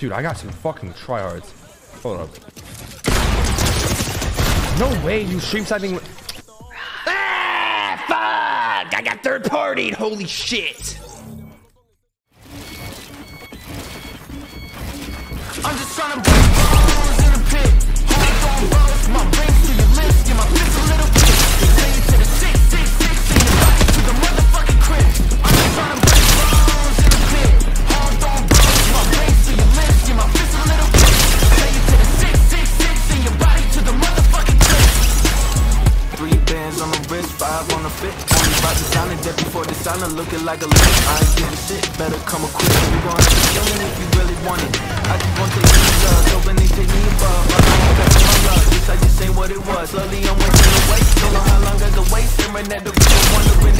Dude, I got some fucking tryhards. Hold up. No way, you stream sniping. Ah, fuck! I got third partied. Holy shit! I'm just trying to five on the fit. Only about to sign it, that before the sign looking like a lick. I ain't getting shit, better come equipped. You gon' have to kill me if you really want it. I just want to take me love, hoping they take me above. I don't back my love, this I just ain't what it was. Slowly I'm wasting away, don't know how long I can wait. Staring at the river, wondering